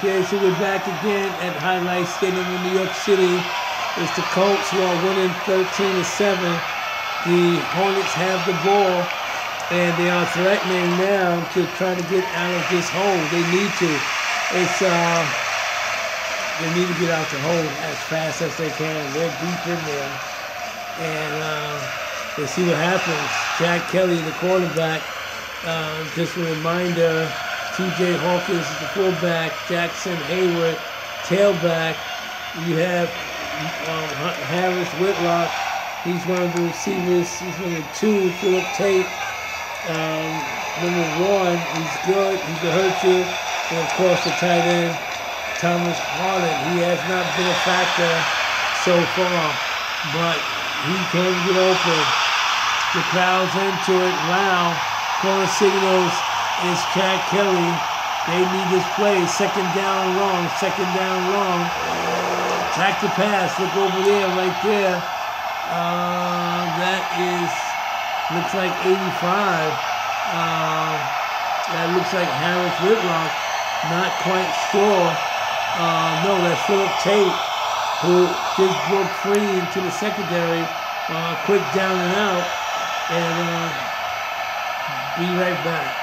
Okay, so we're back again at Highlight Stadium in New York City. It's the Colts who are winning 13 to 7. The Hornets have the ball and they are threatening now to try to get out of this hole. They need to. It's uh they need to get out the hole as fast as they can. They're deep in there. And uh let's see what happens. Jack Kelly, the quarterback. Uh, just a reminder, TJ Hawkins is the fullback, Jackson Heyward, tailback. You have um, Harris Whitlock, he's one of the receivers. He's number two, Phillip Tate. Um, number one, he's good, he can hurt you. And of course, the tight end, Thomas Harlan. He has not been a factor so far, but he can get open. The crowd's into it. Wow. Calling signals is Chad Kelly. They need this play. Second down long. Second down long. Back to pass. Look over there, right there. Uh, that is, looks like 85. Uh, that looks like Harris Whitlock. Not quite sure. Uh, no, that's Phillip Tate, who just broke free into the secondary. Uh, quick down and out. And uh, be right back.